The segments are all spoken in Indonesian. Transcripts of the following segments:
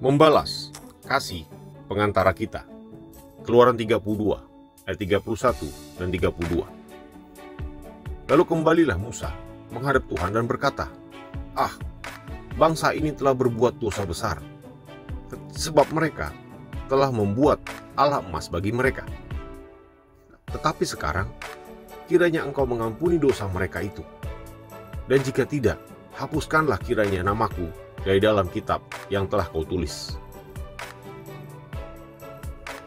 membalas kasih pengantara kita. Keluaran 32 ayat 31 dan 32. Lalu kembalilah Musa menghadap Tuhan dan berkata, "Ah, bangsa ini telah berbuat dosa besar, sebab mereka telah membuat Allah emas bagi mereka. Tetapi sekarang, kiranya engkau mengampuni dosa mereka itu. Dan jika tidak, hapuskanlah kiranya namaku dari dalam kitab yang telah kau tulis."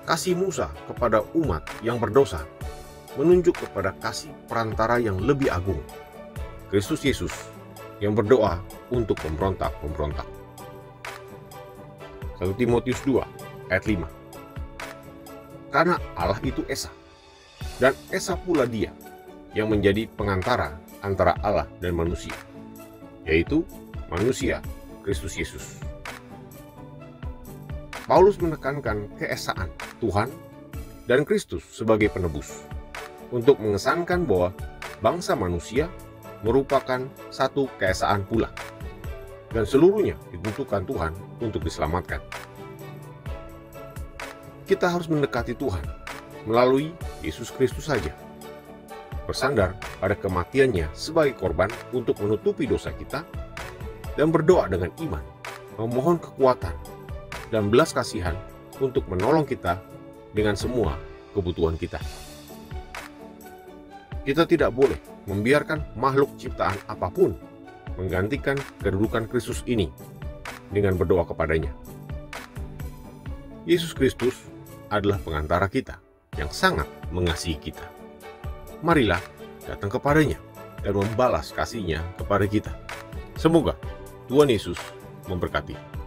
Kasih Musa kepada umat yang berdosa menunjuk kepada kasih perantara yang lebih agung, Kristus Yesus yang berdoa untuk pemberontak-pemberontak. 1 Timotius 2 ayat 5 Karena Allah itu Esa, dan Esa pula dia yang menjadi pengantara antara Allah dan manusia, yaitu manusia Kristus Yesus. Paulus menekankan keesaan Tuhan dan Kristus sebagai penebus untuk mengesankan bahwa bangsa manusia merupakan satu keesaan pula dan seluruhnya dibutuhkan Tuhan untuk diselamatkan. Kita harus mendekati Tuhan melalui Yesus Kristus saja. Bersandar pada kematiannya sebagai korban untuk menutupi dosa kita dan berdoa dengan iman, memohon kekuatan dan belas kasihan untuk menolong kita dengan semua kebutuhan kita. Kita tidak boleh membiarkan makhluk ciptaan apa pun menggantikan kedudukan Kristus ini dengan berdoa kepadanya. Yesus Kristus adalah pengantara kita yang sangat mengasihi kita. Marilah datang kepadanya dan membalas kasihnya kepada kita. Semoga Tuhan Yesus memberkati.